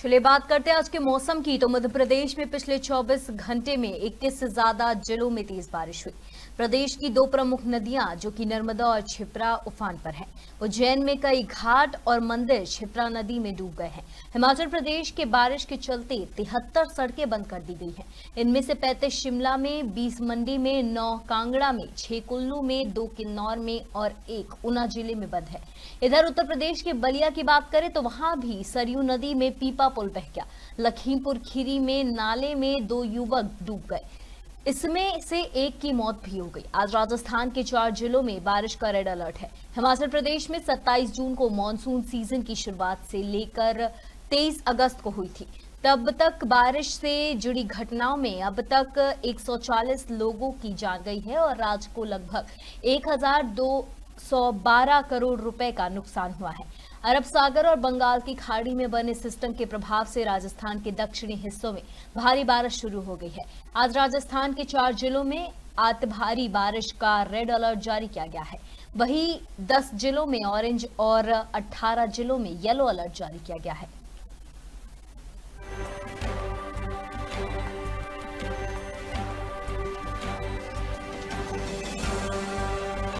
चलिए बात करते हैं आज के मौसम की तो मध्य प्रदेश में पिछले 24 घंटे में 21 से ज़्यादा जिलों में तेज बारिश हुई। प्रदेश की दो प्रमुख नदियाँ, जो कि नर्मदा और छिप्रा, उफान पर हैं। उज्जैन में कई घाट और मंदिर छिप्रा नदी में डूब गए हैं। हिमाचल प्रदेश के बारिश के चलते तिहत्तर सड़कें बंद कर दी गई हैं। इनमें से पैंतीस शिमला में, बीस मंडी में, नौ कांगड़ा में, छह कुल्लू में, दो किन्नौर में और एक ऊना ज़िले में बंद है। इधर उत्तर प्रदेश के बलिया की बात करें तो वहाँ भी सरयू नदी में पीपा पुल बह गया लखीमपुर खीरी में नाले में दो युवक डूब गए। इसमें से एक की मौत भी हो गई। आज राजस्थान के चार जिलों में बारिश का रेड अलर्ट है। हिमाचल प्रदेश में 27 जून को मानसून सीज़न की शुरुआत से लेकर 23 अगस्त को हुई थी। तब तक बारिश से जुड़ी घटनाओं में अब तक 140 लोगों की जान गई है और राज्य को लगभग 1212 करोड़ रुपए का नुकसान हुआ है। अरब सागर और बंगाल की खाड़ी में बने सिस्टम के प्रभाव से राजस्थान के दक्षिणी हिस्सों में भारी बारिश शुरू हो गई है। आज राजस्थान के चार जिलों में आत भारी बारिश का रेड अलर्ट जारी किया गया है। वही 10 जिलों में ऑरेंज और 18 जिलों में येलो अलर्ट जारी किया गया है।